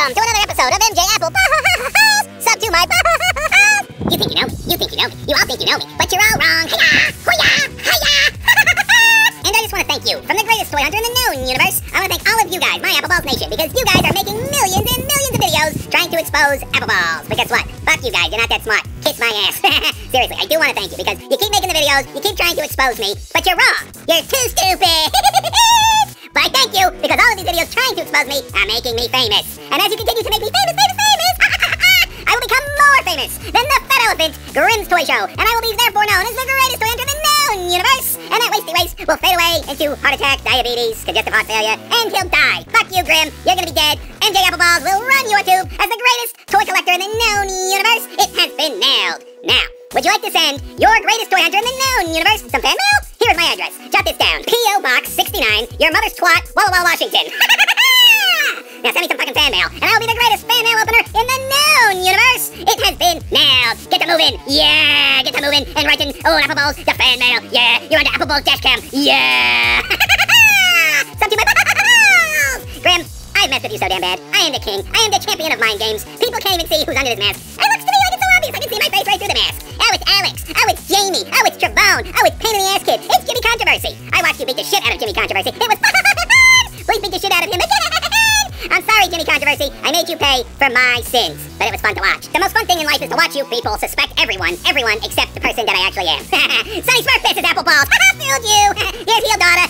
welcome to another episode of MJ Apple. Sub to my. you think you know me? You think you know me? You all think you know me, but you're all wrong. Hiya! Hooya! Hiya! and I just want to thank you, from the greatest toy hunter in the known universe. I want to thank all of you guys, my Apple Balls Nation, because you guys are making millions and millions of videos trying to expose Apple Balls. But guess what? Fuck you guys. You're not that smart. Kiss my ass. Seriously, I do want to thank you because you keep making the videos, you keep trying to expose me, but you're wrong. You're too stupid. Videos trying to expose me are making me famous. And as you continue to make me famous, famous, famous, I will become more famous than the Fat Elephant Grim's Toy Show. And I will be therefore known as the greatest toy hunter in the known universe. And that wasty waste will fade away into heart attack, diabetes, congestive heart failure, and he'll die. Fuck you, Grim. You're gonna be dead. MJ Appleballs will run your tube as the greatest toy collector in the known universe. It has been nailed. Now, would you like to send your greatest toy hunter in the known universe some fan mail? Here's my address. Jot this down. P.O. Box 69, your mother's twat, Walla Walla, Washington. now send me some fucking fan mail, and I'll be the greatest fan mail opener in the known universe. It has been nailed. Get to moving. Yeah, get to moving and writing old Apple Balls the fan mail. Yeah, you're on the Apple Balls dash cam. Yeah. Some to my balls. Grim, I've messed with you so damn bad. I am the king. I am the champion of mind games. People can't even see who's under this mask. Travone. Oh, it's Pain in the Ass Kid. It's Jimmy Controversy. I watched you beat the shit out of Jimmy Controversy. It was fun. Please beat the shit out of him again. I'm sorry, Jimmy Controversy. I made you pay for my sins, but it was fun to watch. The most fun thing in life is to watch you people suspect everyone, everyone except the person that I actually am. Sunny Smurf pisses apple balls. Fooled you. Here's heel daughter.